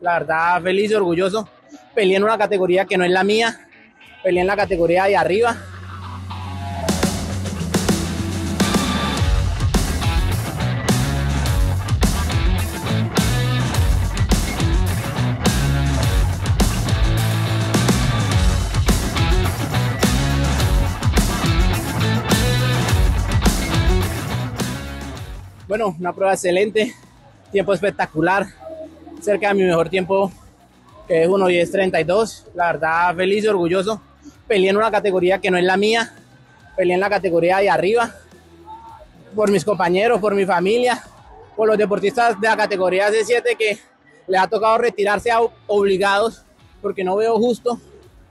la verdad feliz y orgulloso. Peleé en una categoría que no es la mía, peleé en la categoría de arriba. Bueno, una prueba excelente, tiempo espectacular, cerca de mi mejor tiempo, que es 1.10.32. La verdad, feliz y orgulloso. Peleé en una categoría que no es la mía, peleé en la categoría de arriba, por mis compañeros, por mi familia, por los deportistas de la categoría C7 que les ha tocado retirarse obligados, porque no veo justo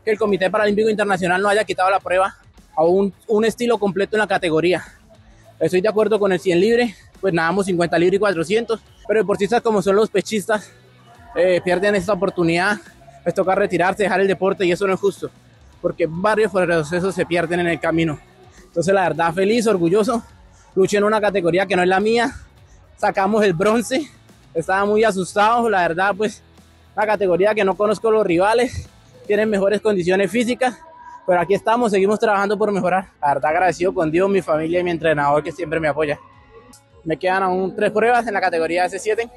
que el Comité Paralímpico Internacional no haya quitado la prueba a un, un estilo completo en la categoría. Estoy de acuerdo con el 100 libre, pues nadamos 50 libras y 400, pero deportistas como son los pechistas eh, pierden esta oportunidad, les toca retirarse, dejar el deporte y eso no es justo, porque varios procesos se pierden en el camino. Entonces la verdad feliz, orgulloso, luché en una categoría que no es la mía, sacamos el bronce, estaba muy asustado, la verdad pues la categoría que no conozco los rivales, tienen mejores condiciones físicas, pero aquí estamos, seguimos trabajando por mejorar. La verdad agradecido con Dios, mi familia y mi entrenador que siempre me apoya. Me quedan aún tres pruebas en la categoría S7,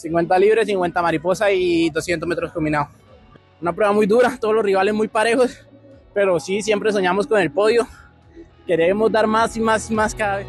50 libres, 50 mariposa y 200 metros combinados. Una prueba muy dura, todos los rivales muy parejos, pero sí, siempre soñamos con el podio. Queremos dar más y más y más cada vez.